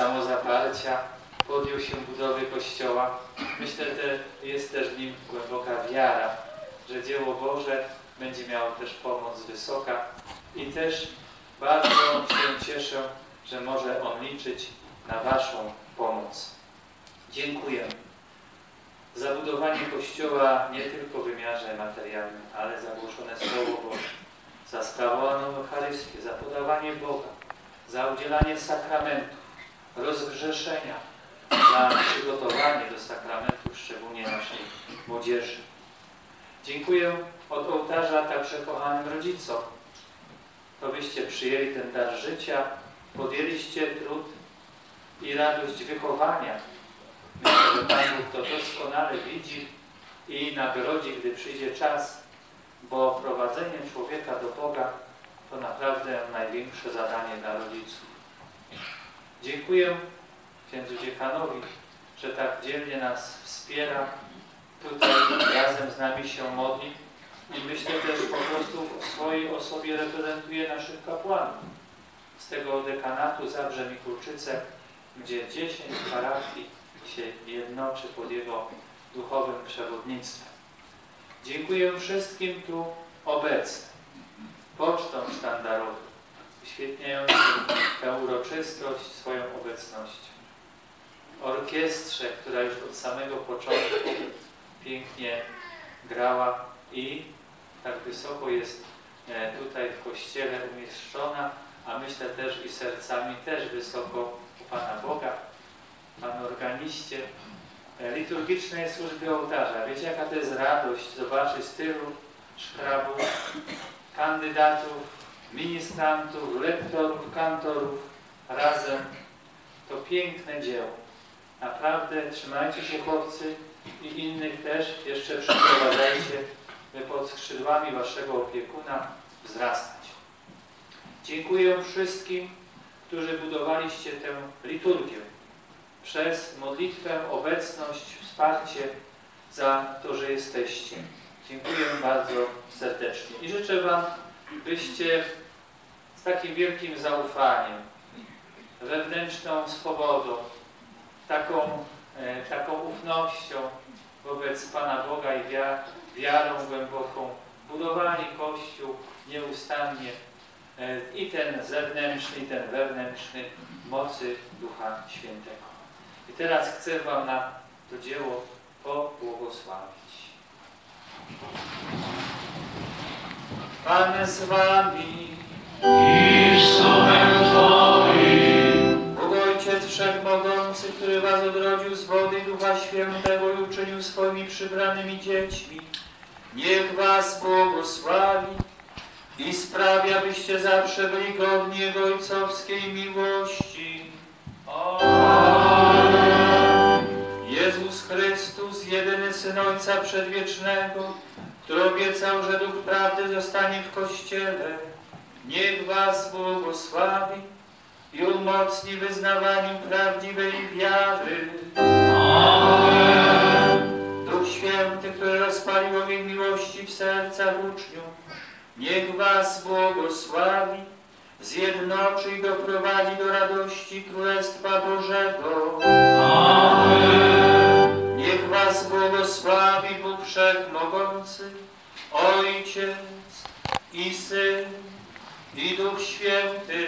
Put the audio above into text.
samozaparcia, podjął się budowy Kościoła. Myślę, że jest też w nim głęboka wiara, że dzieło Boże będzie miało też pomoc wysoka i też bardzo się cieszę, że może on liczyć na Waszą pomoc. Dziękuję za budowanie Kościoła nie tylko w wymiarze materialnym, ale za głoszone Słowo Boże, za sprawowaną Eucharystię, za podawanie Boga, za udzielanie sakramentów, rozgrzeszenia, za przygotowanie do sakramentów, szczególnie naszej młodzieży. Dziękuję od ołtarza także kochanym rodzicom. To byście przyjęli ten dar życia, podjęliście trud i radość wychowania. Myślę, że Pan Bóg to doskonale widzi i nagrodzi, gdy przyjdzie czas, bo prowadzenie człowieka do Boga to naprawdę największe zadanie dla rodziców. Dziękuję księdzu dziekanowi, że tak dzielnie nas wspiera, tutaj razem z nami się modli i myślę też po prostu w swojej osobie reprezentuje naszych kapłanów. Z tego dekanatu Zabrze Mikulczyce, gdzie 10 parafii się jednoczy pod jego duchowym przewodnictwem. Dziękuję wszystkim tu obecnym, pocztom sztandarowym, uświetniającym tę uroczystość swoją obecnością. Orkiestrze, która już od samego początku pięknie grała i tak wysoko jest e, tutaj w kościele umieszczona, a myślę też i sercami też wysoko u Pana Boga, Pan organiście e, liturgicznej służby ołtarza. Wiecie, jaka to jest radość zobaczyć tylu szkrabów, kandydatów, ministrantów, lektorów, kantorów razem. To piękne dzieło. Naprawdę trzymajcie się chłopcy i innych też jeszcze przyprowadzajcie, by pod skrzydłami waszego opiekuna wzrastać. Dziękuję wszystkim, którzy budowaliście tę liturgię przez modlitwę, obecność, wsparcie za to, że jesteście. Dziękuję bardzo serdecznie i życzę Wam, byście z takim wielkim zaufaniem, wewnętrzną swobodą, taką, e, taką ufnością wobec Pana Boga i wiar, wiarą głęboką budowali Kościół nieustannie e, i ten zewnętrzny, i ten wewnętrzny mocy Ducha Świętego. I teraz chcę Wam na to dzieło pobłogosławić. Pan z Wami. I z duchem Twoim. Bóg Ojciec Wszechmogący, który Was odrodził z wody Ducha Świętego i uczynił swoimi przybranymi dziećmi, niech Was błogosławi i sprawia, byście zawsze byli godni Jego ojcowskiej miłości. Amen. Jezus Chrystus, jedyny Syn Ojca Przedwiecznego, który obiecał, że Duch Prawdy zostanie w Kościele, niech Was błogosławi i umocni wyznawaniu prawdziwej wiary. Duch Święty, który rozpalił ogień miłości w sercach uczniów, niech Was błogosławi, zjednoczy i doprowadzi do radości Królestwa Bożego. Niech i Duch Święty.